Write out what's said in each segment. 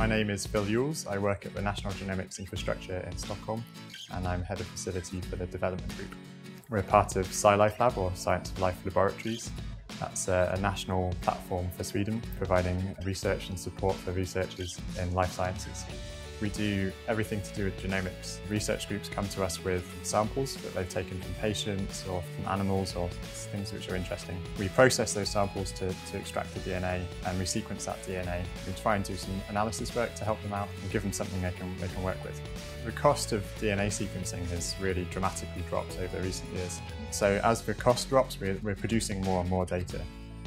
My name is Phil Ewels. I work at the National Genomics Infrastructure in Stockholm and I'm head of facility for the development group. We're part of SciLifeLab or Science of Life Laboratories. That's a, a national platform for Sweden providing research and support for researchers in life sciences. We do everything to do with genomics. Research groups come to us with samples that they've taken from patients or from animals or things which are interesting. We process those samples to, to extract the DNA and we sequence that DNA. We try and do some analysis work to help them out and give them something they can, they can work with. The cost of DNA sequencing has really dramatically dropped over recent years. So as the cost drops, we're, we're producing more and more data,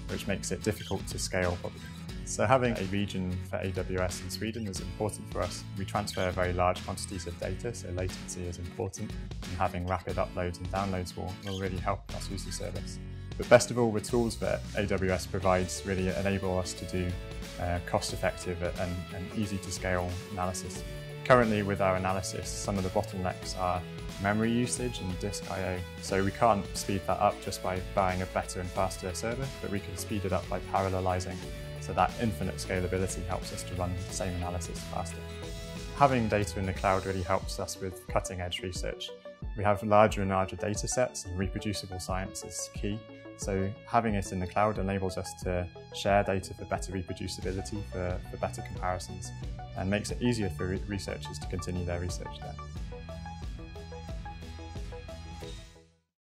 which makes it difficult to scale properly. So having a region for AWS in Sweden is important for us. We transfer very large quantities of data, so latency is important, and having rapid uploads and downloads will, will really help us use the service. But best of all, the tools that AWS provides really enable us to do uh, cost-effective and, and easy to scale analysis. Currently with our analysis, some of the bottlenecks are memory usage and disk I.O. So we can't speed that up just by buying a better and faster server, but we can speed it up by parallelizing so that infinite scalability helps us to run the same analysis faster. Having data in the cloud really helps us with cutting edge research. We have larger and larger data sets and reproducible science is key. So having it in the cloud enables us to share data for better reproducibility, for, for better comparisons, and makes it easier for researchers to continue their research there.